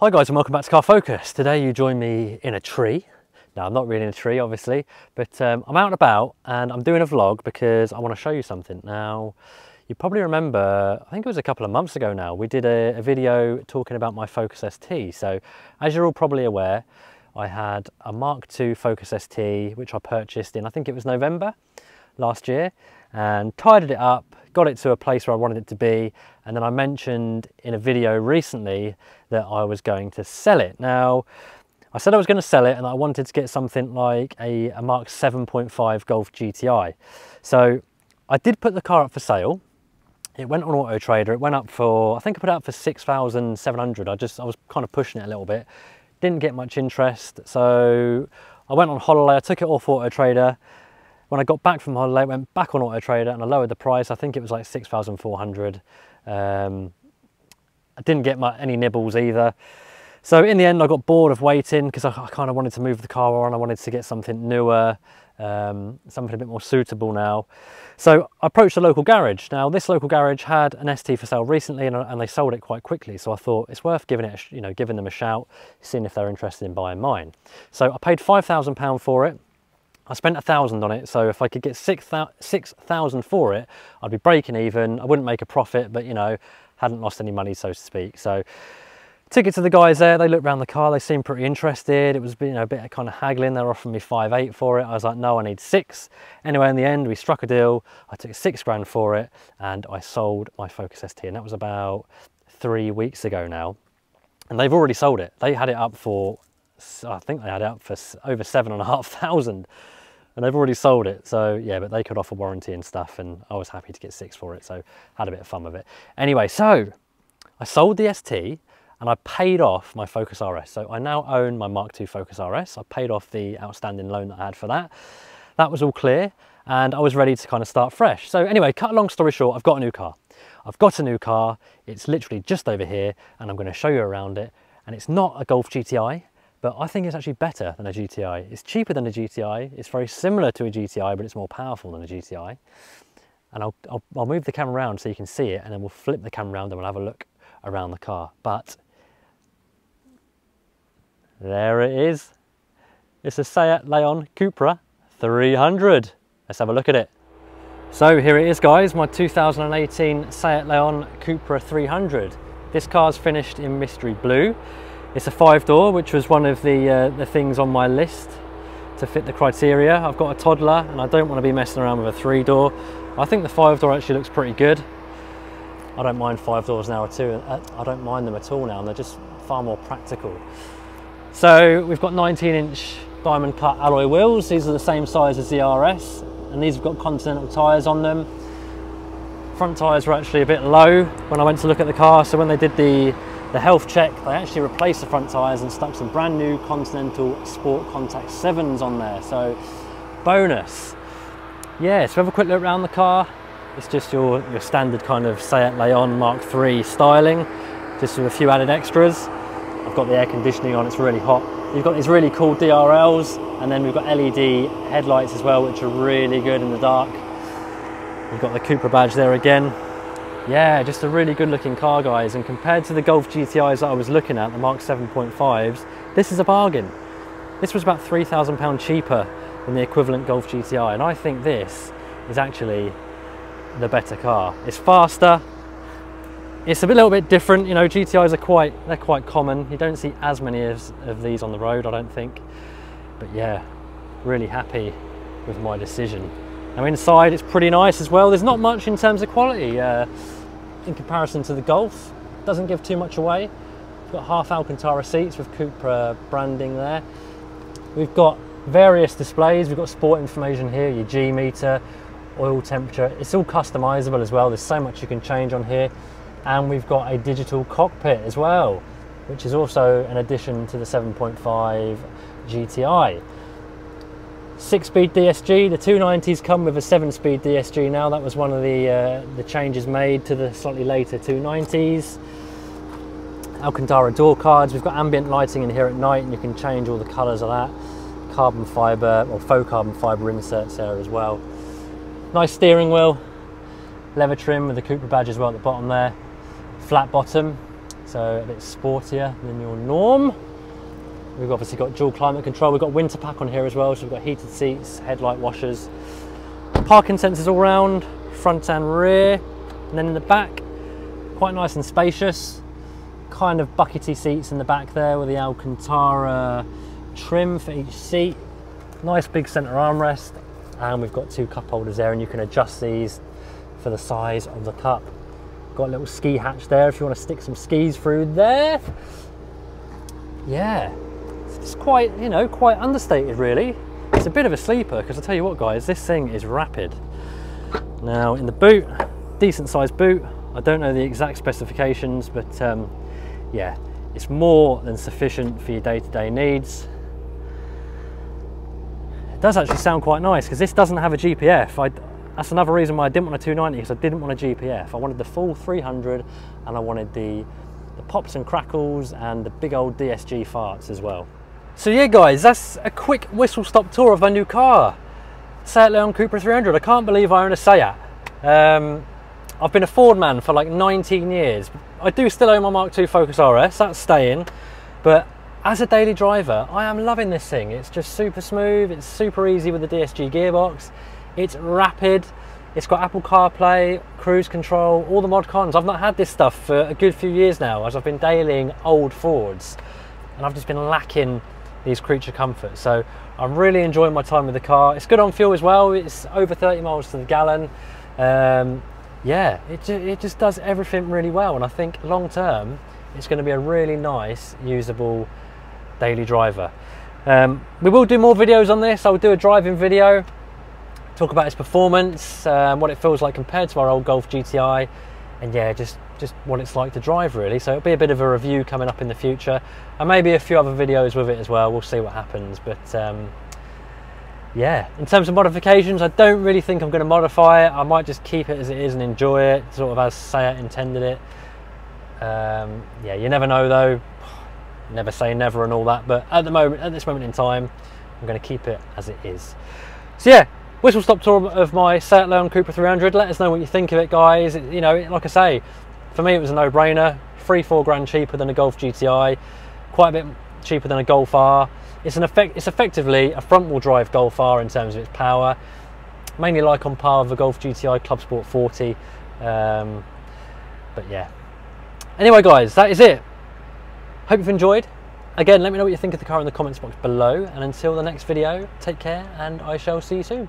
Hi guys and welcome back to Car Focused. Today you join me in a tree. Now I'm not really in a tree obviously, but um, I'm out and about and I'm doing a vlog because I want to show you something. Now you probably remember, I think it was a couple of months ago now, we did a, a video talking about my Focus ST. So as you're all probably aware, I had a Mark II Focus ST which I purchased in, I think it was November last year and tidied it up, got it to a place where I wanted it to be and then I mentioned in a video recently that I was going to sell it. Now, I said I was going to sell it and I wanted to get something like a, a Mark 7.5 Golf GTI. So I did put the car up for sale. It went on Auto Trader. It went up for, I think I put it up for 6,700. I just, I was kind of pushing it a little bit. Didn't get much interest. So I went on holiday. I took it off Auto Trader. When I got back from holiday, I went back on Auto Trader and I lowered the price. I think it was like 6,400. Um, I didn't get my, any nibbles either. So in the end, I got bored of waiting because I, I kind of wanted to move the car on. I wanted to get something newer, um, something a bit more suitable now. So I approached a local garage. Now this local garage had an ST for sale recently and, and they sold it quite quickly. So I thought it's worth giving it, you know, giving them a shout, seeing if they're interested in buying mine. So I paid £5,000 for it. I spent a thousand on it, so if I could get six thousand for it, I'd be breaking even. I wouldn't make a profit, but you know, hadn't lost any money, so to speak. So took it to the guys there. They looked around the car. They seemed pretty interested. It was you know a bit of kind of haggling. They were offering me five eight for it. I was like, no, I need six. Anyway, in the end, we struck a deal. I took six grand for it, and I sold my Focus ST, and that was about three weeks ago now. And they've already sold it. They had it up for, I think they had it up for over seven and a half thousand and they've already sold it. So yeah, but they could offer warranty and stuff and I was happy to get six for it. So had a bit of fun with it. Anyway, so I sold the ST and I paid off my Focus RS. So I now own my Mark II Focus RS. I paid off the outstanding loan that I had for that. That was all clear and I was ready to kind of start fresh. So anyway, cut a long story short, I've got a new car. I've got a new car. It's literally just over here and I'm going to show you around it. And it's not a Golf GTI but I think it's actually better than a GTI. It's cheaper than a GTI, it's very similar to a GTI, but it's more powerful than a GTI. And I'll, I'll, I'll, move the camera around so you can see it, and then we'll flip the camera around and we'll have a look around the car. But there it is. It's a Seat Leon Cupra 300. Let's have a look at it. So here it is guys, my 2018 Seat Leon Cupra 300. This car's finished in mystery blue. It's a five door, which was one of the, uh, the things on my list to fit the criteria. I've got a toddler and I don't want to be messing around with a three door. I think the five door actually looks pretty good. I don't mind five doors now or two. I don't mind them at all now and they're just far more practical. So we've got 19 inch diamond cut alloy wheels. These are the same size as the RS and these have got Continental tyres on them. Front tyres were actually a bit low when I went to look at the car. So when they did the the health check, they actually replaced the front tyres and stuck some brand new Continental Sport Contact 7s on there. So bonus. Yeah, so have a quick look around the car. It's just your, your standard kind of Seat Leon Mark III styling, just with a few added extras. I've got the air conditioning on, it's really hot. You've got these really cool DRLs, and then we've got LED headlights as well, which are really good in the dark. We've got the Cupra badge there again. Yeah, just a really good looking car, guys. And compared to the Golf GTIs that I was looking at, the Mark 7.5s, this is a bargain. This was about £3,000 cheaper than the equivalent Golf GTI. And I think this is actually the better car. It's faster. It's a little bit different. You know, GTIs are quite, they're quite common. You don't see as many of, of these on the road, I don't think. But yeah, really happy with my decision. Now inside it's pretty nice as well. There's not much in terms of quality. Uh, in comparison to the Golf. Doesn't give too much away. We've got half Alcantara seats with Cupra branding there. We've got various displays. We've got sport information here, your G meter, oil temperature. It's all customizable as well. There's so much you can change on here. And we've got a digital cockpit as well, which is also an addition to the 7.5 GTI. Six-speed DSG, the 290s come with a seven-speed DSG now. That was one of the, uh, the changes made to the slightly later 290s. Alcantara door cards. We've got ambient lighting in here at night and you can change all the colours of that. Carbon fibre or faux carbon fibre inserts there as well. Nice steering wheel, leather trim with the Cupra badge as well at the bottom there. Flat bottom, so a bit sportier than your norm. We've obviously got dual climate control. We've got winter pack on here as well, so we've got heated seats, headlight washers, parking sensors all round, front and rear, and then in the back, quite nice and spacious. Kind of buckety seats in the back there with the Alcantara trim for each seat. Nice big centre armrest, and we've got two cup holders there, and you can adjust these for the size of the cup. Got a little ski hatch there if you want to stick some skis through there. Yeah, it's quite, you know, quite understated really. It's a bit of a sleeper because I tell you what guys, this thing is rapid. Now in the boot, decent sized boot. I don't know the exact specifications, but um, yeah, it's more than sufficient for your day-to-day -day needs. It does actually sound quite nice because this doesn't have a GPF. I, that's another reason why I didn't want a 290 because I didn't want a GPF. I wanted the full 300 and I wanted the, the pops and crackles and the big old DSG farts as well. So yeah guys, that's a quick whistle stop tour of my new car. Seat Leon Cupra 300. I can't believe I own a Seat. Um, I've been a Ford man for like 19 years. I do still own my Mark II Focus RS, that's staying. But as a daily driver, I am loving this thing. It's just super smooth, it's super easy with the DSG gearbox. It's rapid. It's got Apple CarPlay, cruise control, all the mod cons. I've not had this stuff for a good few years now as I've been dailying old Fords and I've just been lacking these creature comforts. So I'm really enjoying my time with the car. It's good on fuel as well. It's over 30 miles to the gallon. Um, yeah, it, ju it just does everything really well. And I think long term, it's going to be a really nice, usable daily driver. Um, we will do more videos on this. I'll do a driving video talk about its performance, um, what it feels like compared to our old Golf GTI, and yeah, just just what it's like to drive really. So it'll be a bit of a review coming up in the future, and maybe a few other videos with it as well. We'll see what happens, but. Um, yeah, in terms of modifications, I don't really think I'm going to modify it. I might just keep it as it is and enjoy it, sort of as Seat intended it. Um, yeah, you never know though. Never say never and all that, but at the moment, at this moment in time, I'm going to keep it as it is. So yeah, whistle stop tour of my Seat Leon Cupra 300. Let us know what you think of it, guys. You know, like I say, for me it was a no-brainer. Three, four grand cheaper than a Golf GTI, quite a bit cheaper than a Golf R. It's an effect. It's effectively a front-wheel drive Golf R in terms of its power, mainly like on par with a Golf GTI Clubsport 40. Um, but yeah. Anyway, guys, that is it. Hope you've enjoyed. Again, let me know what you think of the car in the comments box below. And until the next video, take care and I shall see you soon.